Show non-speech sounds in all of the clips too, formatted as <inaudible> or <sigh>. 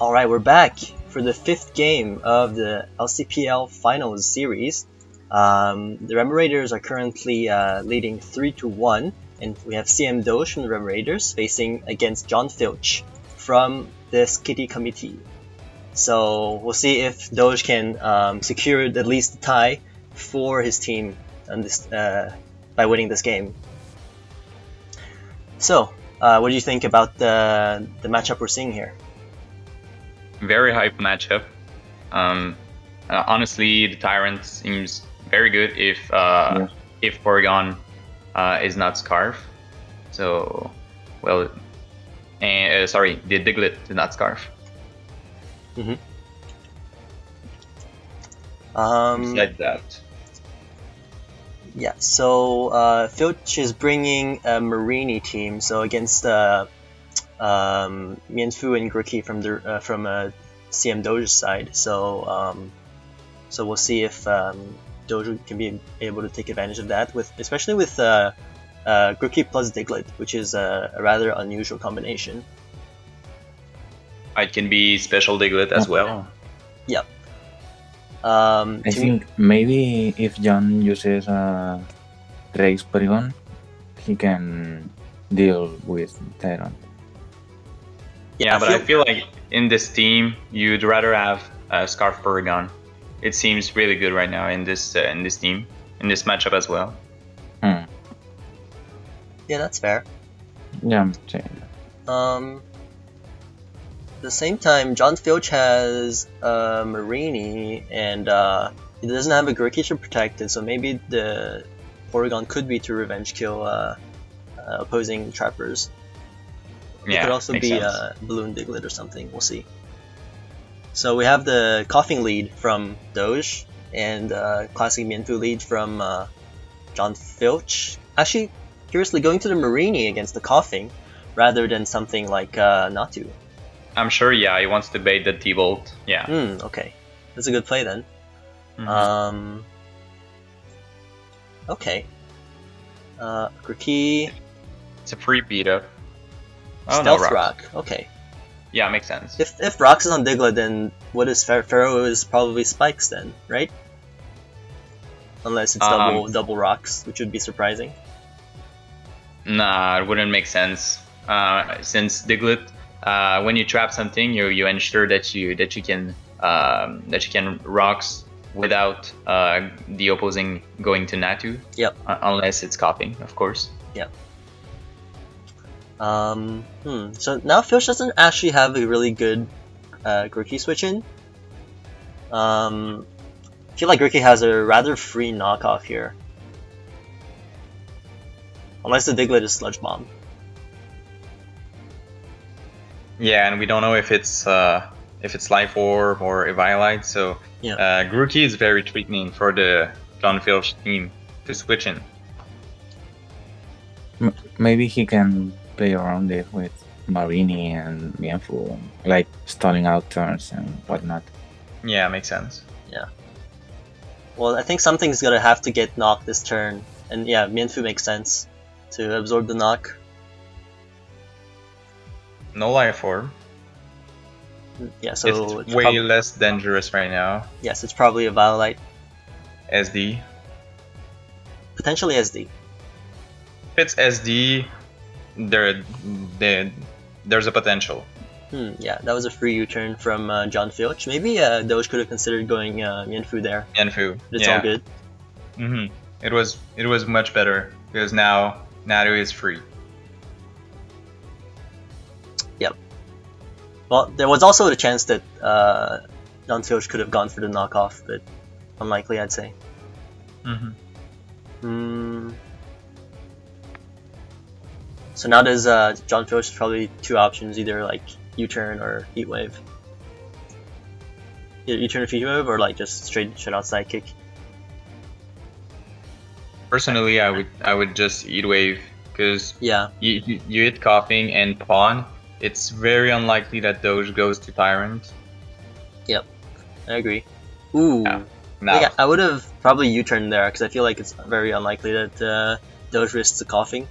Alright, we're back for the fifth game of the LCPL Finals series. Um, the Rebel Raiders are currently uh, leading 3 to 1, and we have CM Doge from the Rebel Raiders facing against John Filch from the Skitty Committee. So we'll see if Doge can um, secure at least a tie for his team this, uh, by winning this game. So, uh, what do you think about the, the matchup we're seeing here? Very hype matchup. Um, uh, honestly, the Tyrunt seems very good if uh, yeah. if Porygon uh, is not Scarf. So, well, and uh, sorry, the Diglett is not Scarf. Mm-hmm. Um, Besides that. Yeah, so uh, Filch is bringing a Mareanie team, so against uh, um, Mienfoo and Grookey from the uh, from uh, CM Doge's side. So um, so we'll see if um, Doge can be able to take advantage of that, with especially with uh, uh, Grookey plus Diglett, which is a, a, rather unusual combination. It can be special Diglett as well. Yep. Um, I think maybe if John uses a Race Porygon, he can deal with Tyrunt. Yeah, but I feel like in this team, you'd rather have a Scarf Porygon. It seems really good right now in this uh, in this team, in this matchup as well. Hmm. Yeah, that's fair. Yeah, I'm saying. Um, at the same time, John Filch has uh, Mareanie, and uh, he doesn't have a Grookey to protect it, so maybe the Porygon could be to revenge kill uh, uh opposing trappers. It yeah, could also be a Balloon Diglett or something, we'll see. So we have the Koffing lead from Doge, and uh, Classic Mienfoo lead from uh, John Filch. Actually, curiously, going to the Mareanie against the Koffing rather than something like uh, Natu. I'm sure, yeah, he wants to bait the T-Bolt. Yeah. Hmm, okay. That's a good play then. Mhm. Um, okay. Uh, Grookey, It's a free beat up. Oh, Stealth Rocks. Rock. Okay. Yeah, makes sense. If, if Rocks is on Diglett, then what is Ferro? Ferro is probably Spikes then, right? Unless it's Um, double double Rocks, which would be surprising. Nah, it wouldn't make sense. Uh, since Diglett, uh, when you trap something, you you ensure that you that you can um, that you can rocks without uh, the opposing going to Natu. Yep. Uh, unless it's copying, of course. Um, hmm. So now Filch doesn't actually have a really good uh, Grookey switch in. Um, I feel like Grookey has a rather free knockoff here. Unless the Diglett is Sludge Bomb. Yeah, and we don't know if it's uh, if it's Life Orb or Eviolite, so Yeah. uh, Grookey is very threatening for the John Filch team to switch in. M- maybe he can play around it with Mareanie and Mienfoo, like stalling out turns and whatnot. Yeah, makes sense. Yeah. Well, I think something's gonna have to get knocked this turn. And yeah, Mienfoo makes sense to absorb the knock. No Life Orb. Mm, yeah, so it's it's way prob- less dangerous right now. yes, it's probably Eviolite, SD. potentially SD. If it's SD, there, there there's a potential. Hmm, yeah, that was a free U-turn from uh, John Filch. Maybe uh, Doge could have considered going uh, Mienfoo there, but it's yeah. all good. hmm It was it was much better because now Natu is free. Yep. Well, there was also the chance that uh, John Filch could have gone for the knockoff, but unlikely, I'd say. hmm Hmm. So now there's uh, John Filch has probably two options, either like U-turn or Heat Wave. Either U-turn or Heat Wave, or like just straight shut out sidekick. Personally, I would I would just eat wave because Yeah, you, you you hit Koffing and pawn. It's very unlikely that Doge goes to Tyrunt. Yep, I agree. Ooh, Yeah. I, Now, think I would have probably U-turned there because I feel like it's very unlikely that uh, Doge risks a Koffing,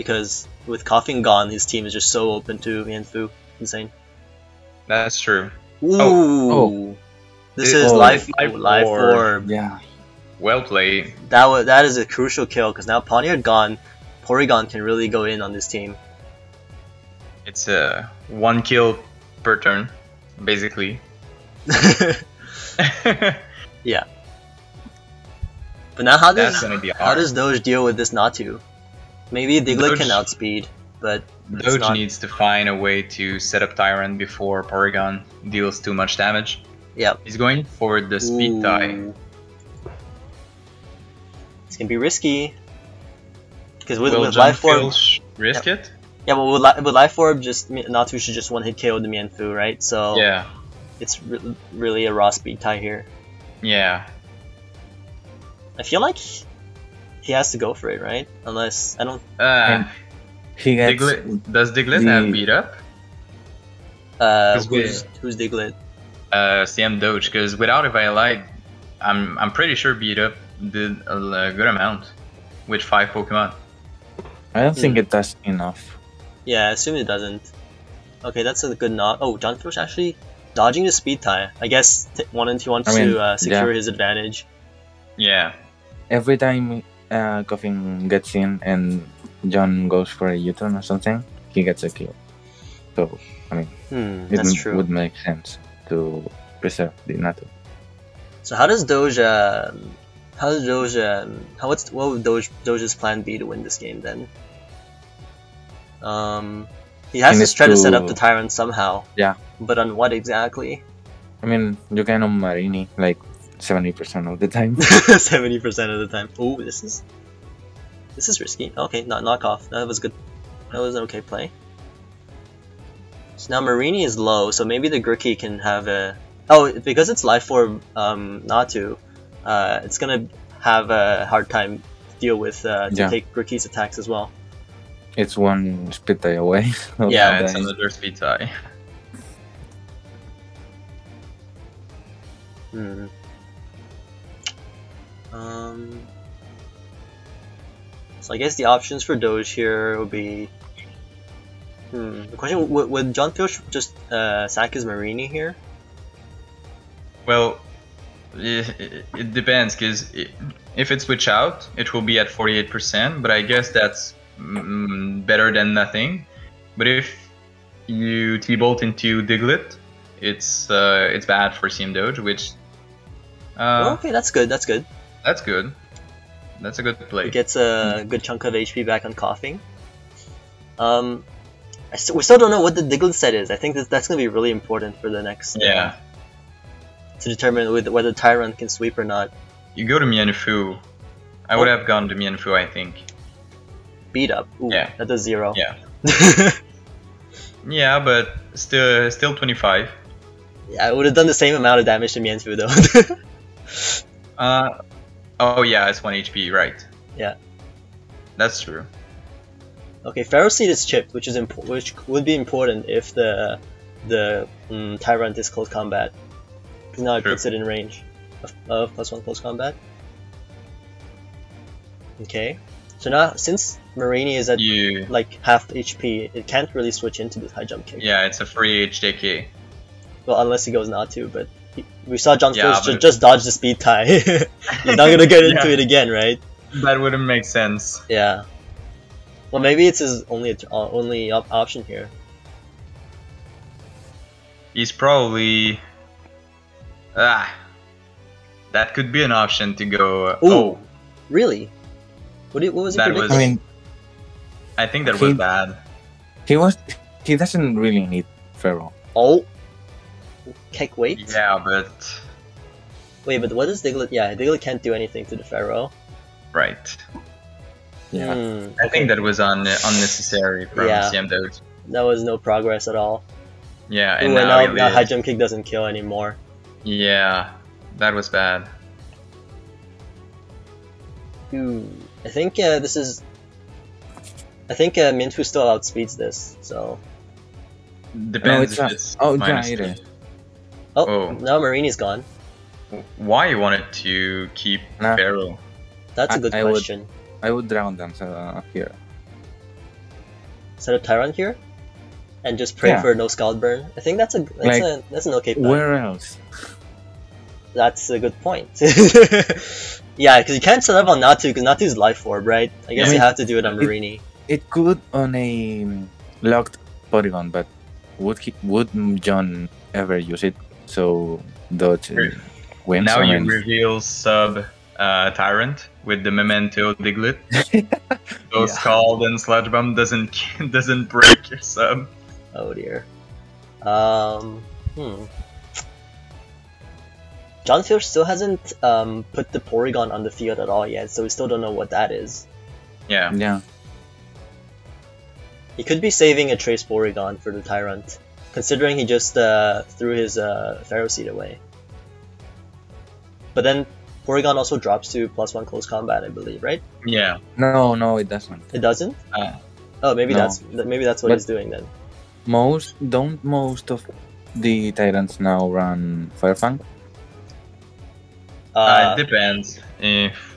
because with Koffing gone, his team is just so open to Mienfoo. Insane. That's true. Ooh. Oh. oh. This It- is oh, life life life orb. orb. Yeah. Well played. That was that is a crucial kill because now Pawniard gone, Porygon can really go in on this team. It's a one kill per turn, basically. <laughs> <laughs> Yeah. But now how does That's gonna be hard. how does Doge deal with this Natu? Maybe Diglett can outspeed, but Doge not- needs to find a way to set up Tyrunt before Porygon deals too much damage. Yep. He's going for the speed tie. Ooh. It's gonna be risky. Because with, Will with Life Orb, risk it? yeah, but with, Li- with Life Orb, just Natu should just one hit KO the Mienfoo, right? So Yeah, it's re- really a raw speed tie here. yeah. I feel like he has to go for it, right? Unless I don't. Uh, He gets Diglett, does Diglett the- have beat up? Uh, 'Cause we- who's who's Diglett? Uh, CM Doge, because without Eviolite, I'm I'm pretty sure beat up did a good amount with five Pokemon. I don't think Hmm. it does enough. Yeah, I assume it doesn't. Okay, that's a good knock. Oh, John Filch actually dodging the speed tie. I guess t- wanted he wants I mean, to uh, secure yeah. his advantage. Yeah, Every time uh, Koffing gets in and John goes for a U-turn or something, he gets a kill. So I mean, Hmm, it m- would make sense to preserve the Natu. So how does Doge? Um, how does Doge? Um, how what's what would Doge Doge's plan be to win this game then? Um, he has He to try to set up the Tyrunt somehow. Yeah. But on what exactly? I mean, you can on Mareanie like 70% of the time. Seventy percent of the time. <laughs> Oh, this is this is risky. Okay, not knock off. That was good. That was an okay play. So now Mareanie is low, so maybe the Grookey can have a. Oh, because it's life orb um, Natu, uh, it's gonna have a hard time to deal with uh, to Yeah. take Grookey's attacks as well. it's one split die away. <laughs> of Yeah, it's dying. another speed tie. Hmm. Um. So I guess the options for Doge here would be. Hmm. The question would, would John Filch just uh, sack his Mareanie here? Well, it, it depends because if it switch out, it will be at 48%, but I guess that's mm, better than nothing. But if you T-bolt into Diglett, it's uh, it's bad for CM Doge, which uh, Oh, okay, that's good. That's good. That's good. That's a good play. He gets a good chunk of HP back on Koffing. Um, I st- we still don't know what the Diglett set is. I think that that's gonna be really important for the next. uh, yeah, to determine whether, whether Tyrunt can sweep or not. you go to Mienfoo. I would have gone to Mienfoo, I think. Beat up. Ooh, Yeah. that does zero. Yeah. <laughs> Yeah, but still, still 25. Yeah, I would have done the same amount of damage to Mienfoo though. <laughs> Uh, oh yeah, it's one HP, right? Yeah. That's true. okay, Ferroseed is chipped, which is which would be important if the the mm, Tyrunt is close combat. Because now it True. puts it in range of, of plus one close combat. Okay, so now since Mareanie is at You, like half HP, it can't really switch into the high jump kick. yeah, it's a free HJK. Well, unless he goes not to, but he, we saw John Yeah, but- just dodge the speed tie. <laughs> He's not gonna get into Yeah. it again, right? That wouldn't make sense. Yeah. Well, maybe it's his only uh, only op- option here. He's probably ah. That could be an option to go. uh, Ooh. Oh, Really? What, did, what was That was- I mean, I think that He- was bad. he was he doesn't really need Ferro. oh. cake wait. Yeah, but Wait, but what is Diglett? Yeah, Diglett can't do anything to the Ferro. right. Yeah. Hmm, I okay. think that was un- unnecessary from Yeah. CM Doge. that was no progress at all. Yeah, Ooh, and and now, now, high jump kick doesn't kill anymore. Yeah, that was bad. Ooh, I think uh, this is. I think uh, Mienfoo still outspeeds this. So. Depends it's if it's Oh, minus yeah, it three. is. Oh, Oh. now Mareanie's gone. Why you wanted to keep Nah. Ferro? That's a I- good I would- question. I would drown them so, uh, here. Set up Tyrunt here? and just pray Yeah. for no scald burn. I think that's a that's Like, a that's an okay plan. Where else? That's a good point. <laughs> yeah, because you can't set up on Natu because Natu's life orb, right? I guess Yeah. you have to do it on It- Mareanie. It could on a locked Porygon, but would he would John ever use it? So dodge Sure. Wins. now you reveal sub uh, Tyrunt with the Memento Diglett. so <laughs> Yeah. Scald and Sludge Bomb doesn't <laughs> doesn't break your sub. Oh dear. Um. Hmm. John Filch still hasn't um, put the Porygon on the field at all yet, so we still don't know what that is. Yeah. yeah. He could be saving a Trace Porygon for the Tyrunt, considering he just uh, threw his uh, Ferroseed away. But then Porygon also drops to plus one close combat, I believe, right? Yeah. No, no, it doesn't. It doesn't. Uh, Oh, maybe No. that's maybe that's what But- he's doing then. Most don't most of the Tyrunts now run Firefang. Uh, Uh, it depends. If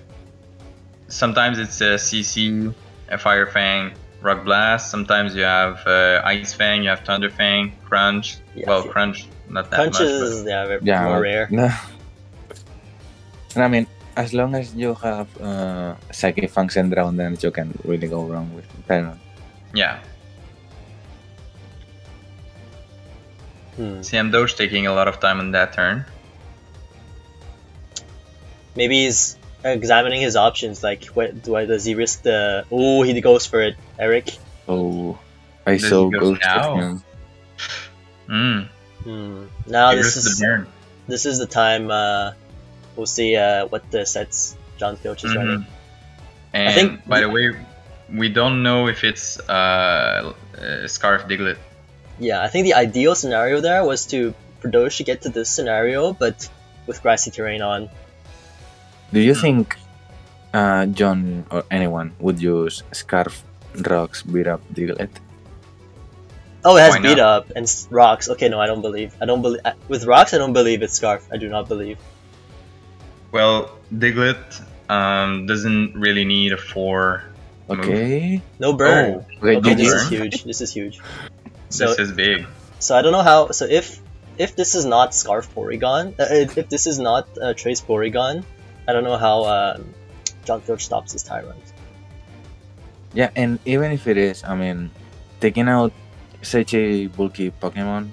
sometimes it's a CC, a Firefang, Rock Blast. Sometimes you have uh, Ice Fang, you have Thunder Fang, Crunch. Yeah, well. Crunch not that Crunch much. is yeah, very, Yeah, more rare. No. <laughs> And I mean, as long as you have uh, Psychic Function down, then you can really go wrong with Tyrunt. But, yeah. Hmm. CM Doge taking a lot of time on that turn. Maybe he's examining his options. Like, what do I? Does he risk the? Oh, he goes for it, Eric. Oh, I Does saw he go Ghost now? of him. Mm. Hmm. Now He this is the burn. this is the time. Uh, we'll see uh, what the sets John Filch is Mhm. running. And think- by the way, we don't know if it's uh, uh, Scarf Diglett. Yeah, I think the ideal scenario there was to Pradosh to get to this scenario, but with grassy terrain on. Do you Hmm. think uh, John or anyone would use Scarf Rocks beat up Diglett? Oh, it has Why beat not? up and rocks. Okay, no, I don't believe. I don't believe with rocks. I don't believe it's scarf. I do not believe. Well, Diglett um, doesn't really need a four. move. Okay. No burn. Oh, Okay, okay, this burn. is huge. This is huge. So, this is big. so I don't know how. So if if this is not scarf Porygon, uh, if if this is not uh, trace Porygon, I don't know how um, John Filch stops his Tyrunt. Yeah, and even if it is, I mean, taking out such a bulky Pokemon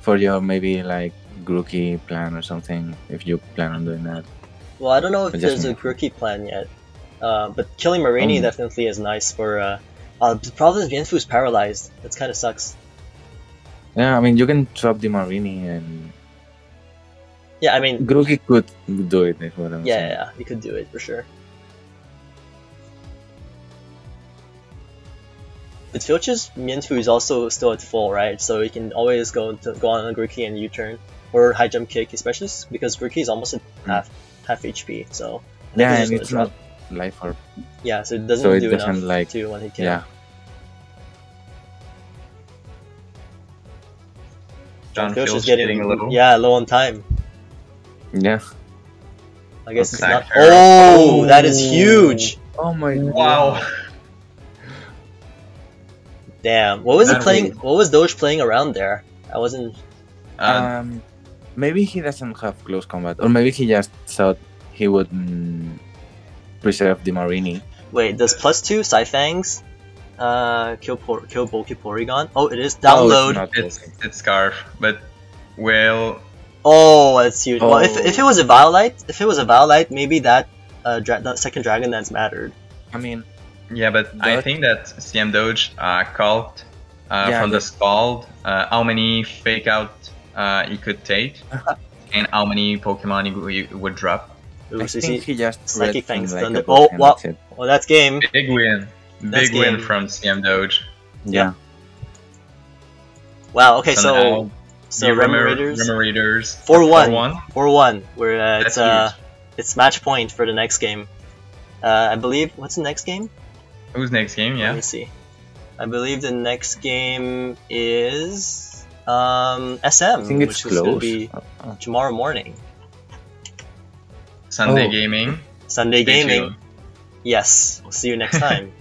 for your maybe like Grookey plan or something, if you plan on doing that. Well, I don't know if I there's a Grookey plan yet, uh, but killing Mareanie Um, definitely is nice for. Uh, uh, the problem is Yanfu's paralyzed. That kind of sucks. Yeah, I mean, you can swap the Mareanie and Yeah, I mean, Grookey could do it. Is what I'm yeah, saying. yeah, you could do it for sure. But Filch's Mienfoo is also still at full, right? So he can always go to go on a Grookey and U-turn or high jump kick, especially because Grookey is almost at half half HP. So I Yeah, and it's not life orb. Yeah, so it doesn't so it do doesn't, enough like- to one hit kill. Yeah. John Filch Filch is getting, getting a little. yeah low on time. Yeah. I guess it's not. Arrow. Oh, that is huge! Oh my Wow. Damn, what was it playing? was- What was Doge playing around there? I wasn't. Uh, Um, maybe he doesn't have close combat, or maybe he just thought he would mm, preserve the Mareanie. Wait, does plus two Scyfangs uh, kill por- kill bulky Porygon? Oh, it is Oh, download. it's not it's it's Scarf, but well, Oh, that's huge. Well, if, Oh. if it was a Violite, if it was Eviolite, maybe that uh, dra- that second Dragon Dance mattered. I mean, yeah, but I think that CM Doge uh, called uh, Yeah, from the but- Scald uh, how many fake out uh, he could take <laughs> and how many Pokemon he, w- would drop. Ooh, I so think he just Psychic read from, Fangs like, Thunder- Oh, and wow. that's well, that's game. Big win, That's big win from CM Doge. Yeah. Wow. Okay, So so now so the Rem Rimmer- Raiders Rimmer Raiders 4-1. 4-1. four one. Where uh, it's uh it's match point for the next game. Uh, I believe what's the next game? Who's next game? Yeah. Let me see. I believe the next game is um, SM, I think it's which is going to be tomorrow morning. Sunday Oh. Gaming. Sunday Stay gaming. tuned. Yes. We'll see you next <laughs> time.